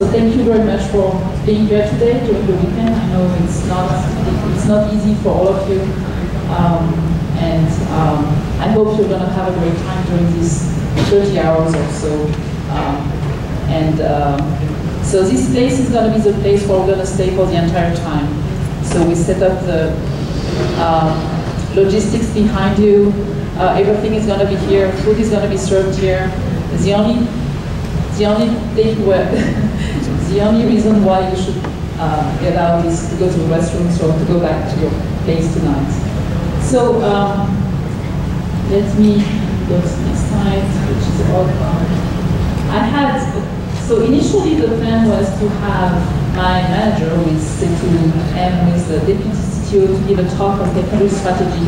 Thank you very much for being here today during the weekend. I know it's not it's not easy for all of you, um, and um, I hope you're going to have a great time during these 30 hours or so. Um, and uh, so this place is going to be the place where we're going to stay for the entire time. So we set up the um, logistics behind you. Uh, everything is going to be here. Food is going to be served here. The only the only thing where the only reason why you should uh, get out is to go to the restrooms or to go back to your place tonight. So um, let me go to the next slide, which is about. I had so initially the plan was to have my manager with Setu and with the deputy CTO to give a talk on technology strategy.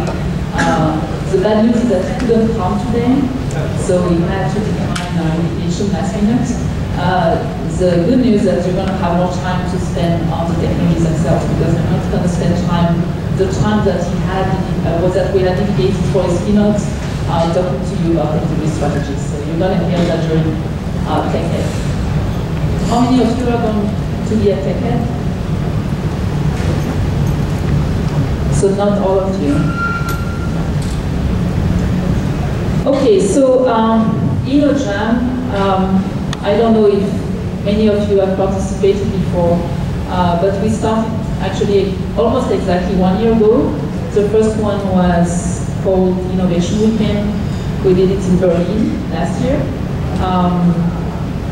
Uh, the bad news is that he couldn't come today, so we had to decline our invitation last minute. Uh, the good news is that you're going to have more time to spend on the technologies themselves because we're not going to spend time, the time that he had, uh, was that we had dedicated for his keynote, uh, talking to you about technology strategies. So you're going to hear that during uh, TechEd. How many of you are going to be at TechEd? So not all of you. Okay, so um, InnoJam, um, I don't know if many of you have participated before, uh, but we started actually almost exactly one year ago. The first one was called Innovation Weekend. We did it in Berlin last year. Um,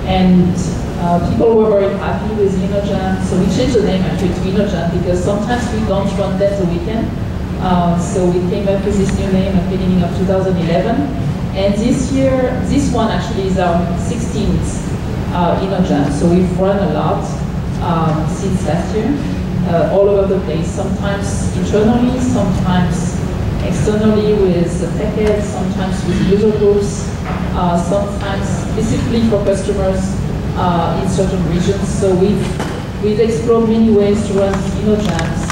and uh, people were very happy with InnoJam, so we changed the name actually to InnoJam because sometimes we don't run that the weekend. Uh, so we came up with this new name at the beginning of 2011. And this year, this one actually is our 16th uh. So we've run a lot um, since last year, uh, all over the place, sometimes internally, sometimes externally with the TechEds, sometimes with user groups, uh, sometimes specifically for customers, uh, in certain regions. So we've, we've explored many ways to run InnoJams.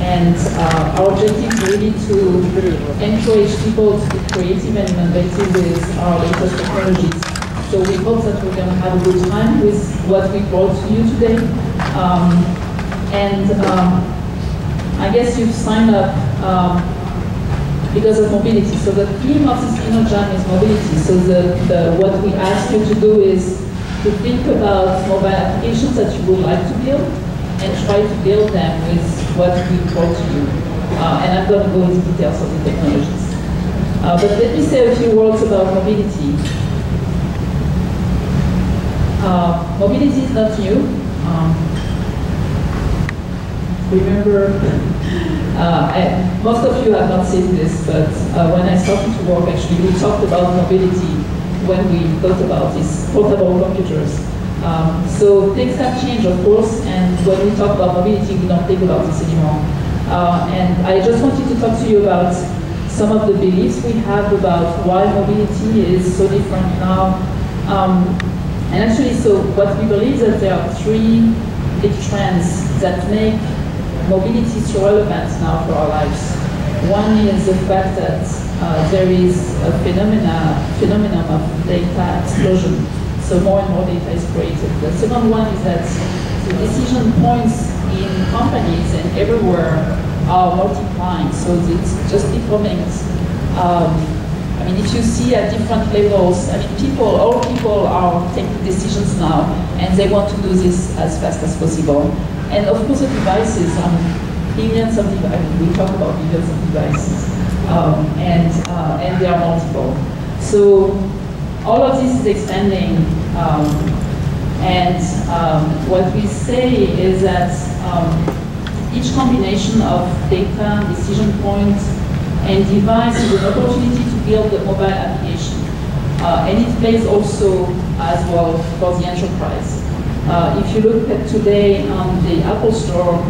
And uh, our objective is really to encourage people to be creative and innovative with our latest technologies. So we hope that we're going to have a good time with what we brought to you today. Um, and um, I guess you've signed up um, because of mobility. So the theme of this InnoJam is mobility. So the, the, what we ask you to do is to think about mobile applications that you would like to build and try to build them with what we brought to you. Uh, and I'm going to go into details of the technologies. Uh, but let me say a few words about mobility. Uh, mobility is not new. Um, remember, uh, I, most of you have not seen this, but uh, when I started to work, actually, we talked about mobility when we thought about these portable computers. Um, so things have changed, of course, and when we talk about mobility, we don't think about this anymore. Uh, and I just wanted to talk to you about some of the beliefs we have about why mobility is so different now. Um, and actually, so what we believe that there are three big trends that make mobility so relevant now for our lives. One is the fact that uh, there is a phenomena, phenomenon of data explosion. So more and more data is created. The second one is that the decision points in companies and everywhere are multiplying. So it's just becoming, um, I mean, if you see at different levels, I mean, people, all people are taking decisions now, and they want to do this as fast as possible. And of course, the devices, um, billions of devices, we talk about billions of devices, um, and, uh, and there are multiple. So all of this is expanding, um, and um, what we say is that um, each combination of data, decision points, and device is an opportunity to build the mobile application. Uh, and it plays also as well for the enterprise. Uh, if you look at today on the Apple Store,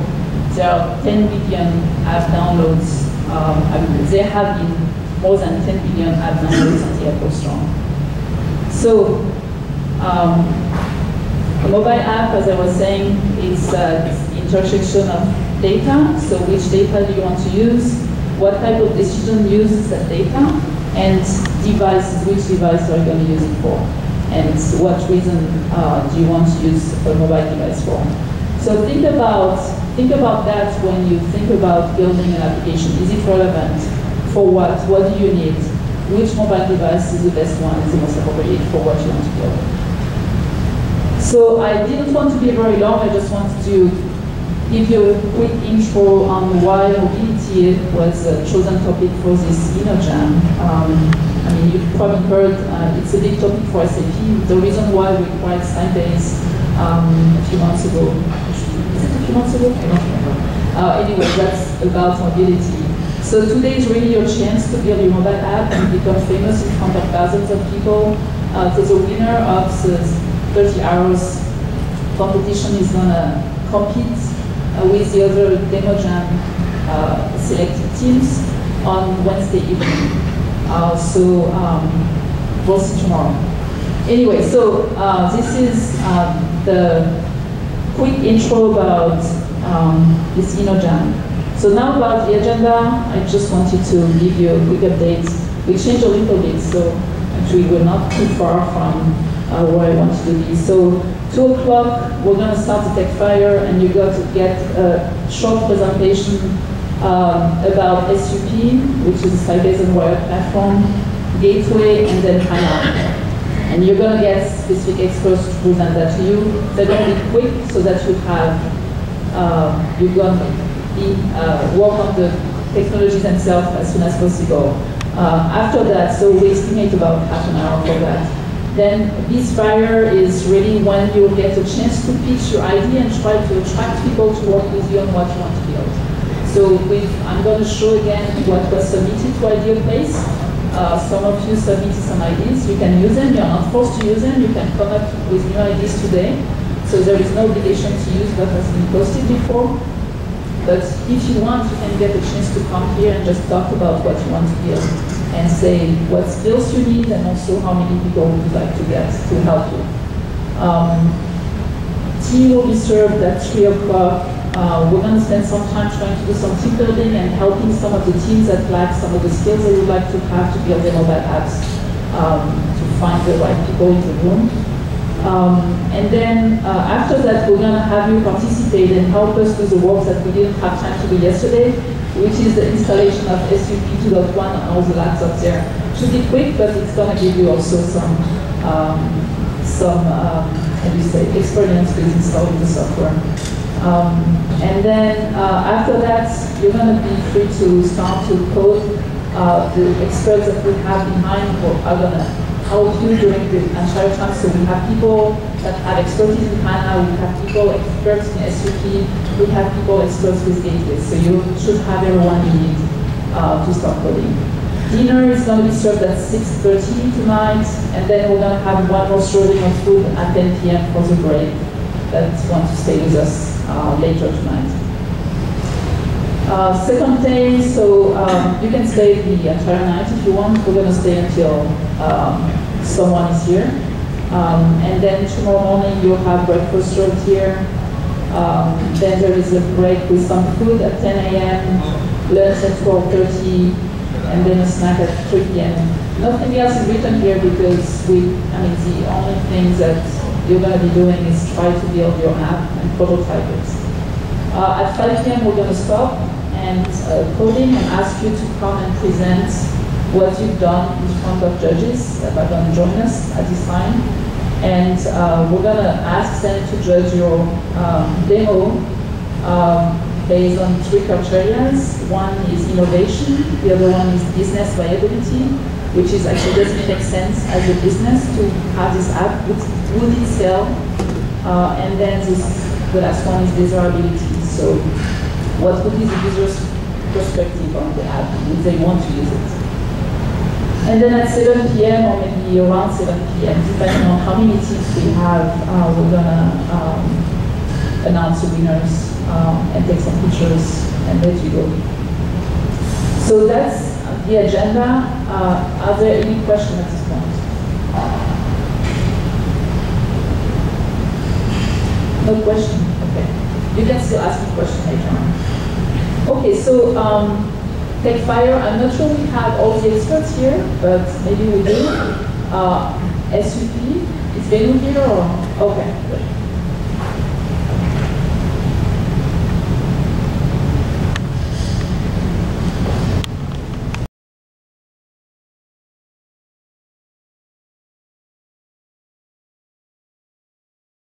there are 10 billion app downloads. Um, I mean, there have been more than 10 billion app downloads on the Apple Store. So, um, a mobile app, as I was saying, is an intersection of data. So which data do you want to use? What type of decision uses that data? And devices, which device are you going to use it for? and what reason uh, do you want to use a mobile device for. So think about, think about that when you think about building an application. Is it relevant? For what? What do you need? Which mobile device is the best one, is the most appropriate for what you want to build? So I didn't want to be very long, I just wanted to give you a quick intro on why mobility was a chosen topic for this InnoJam. Um, I mean, you've probably heard uh, it's a big topic for SAP. The reason why we acquired Sybase um, a few months ago, is it a few months ago? I don't remember. Uh, anyway, that's about mobility. So today is really your chance to build your mobile app and become famous in front of thousands of people. Uh, so the winner of the 30 hours competition is gonna compete with the other demo jam uh, selected teams on Wednesday evening. Uh, so um, we'll see tomorrow. Anyway, so this is um, the quick intro about um, this InnoJam. So now about the agenda, I just wanted to give you a quick update. We changed a little bit, so actually we're not too far from uh, where I wanted to be. So 2 o'clock, we're going to start the TechFire, and you got to get a short presentation um, about SUP, which is a Sybase Unwired platform, Gateway, and then HANA. And you're going to get specific experts to present that to you. They're going to be quick so that you have, uh, you're going to be, uh, work on the technologies themselves as soon as possible. Uh, after that, so we estimate about half an hour for that. Then this fire is really when you get a chance to pitch your idea and try to attract people to work with you on what you want to build. So I'm going to show again what was submitted to Idea Place. Uh, some of you submitted some ideas. You can use them. You're not forced to use them. You can come up with new ideas today. So there is no obligation to use what has been posted before. But if you want, you can get a chance to come here and just talk about what you want to build and say what skills you need and also how many people would like to get to help you. Um, tea will be served at 3 o'clock. Uh, we're going to spend some time trying to do some team building and helping some of the teams that lack some of the skills they would like to have to build their mobile apps um, to find the right people in the room. Um, and then uh, after that, we're going to have you participate and help us do the work that we didn't have time to do yesterday, which is the installation of SUP 2.1 on all the laptops there. Should be quick, but it's going to give you also some, um, some um, how do you say, experience with installing the software. Um, and then uh, after that, you're going to be free to start to code. Uh, the experts that we have behind are going to help you during the entire time. So we have people that have expertise in HANA, we have people experts in SUP, we have people experts with gateways, so you should have everyone you need uh, to start coding. Dinner is going to be served at 6.30 tonight, and then we're going to have one more serving of food at 10 p.m. for the break that want to stay with us uh, later tonight. Uh, second day, so um, you can stay the entire night if you want. We're going to stay until um, someone is here. Um, and then tomorrow morning you'll have breakfast served here. Um, then there is a break with some food at 10 a.m., lunch at 12.30, and then a snack at 3 p.m. Nothing else is written here because we, I mean, the only things that you're going to be doing is try to build your app and prototype it. Uh, at 5 p.m. we're going to stop and uh, coding and ask you to come and present what you've done in front of judges that are going to join us at this time. And uh, we're going to ask them to judge your um, demo um, based on three criteria. One is innovation, the other one is business viability, which is actually does it make sense as a business to have this app, would, would it sell? Uh, and then this, the last one is desirability. So what would be the user's perspective on the app? Would they want to use it? And then at 7 p.m. or maybe around 7 p.m., depending on how many teams we have, uh, we're gonna um, announce the winners um, and take some pictures and let you go. So that's the agenda. Uh, are there any questions at this point? No question? Okay. You can still ask me questions later on. Okay, so um, TechFire, I'm not sure we have all the experts here, but maybe we do. Uh, SUP. Is Venu here or? Okay.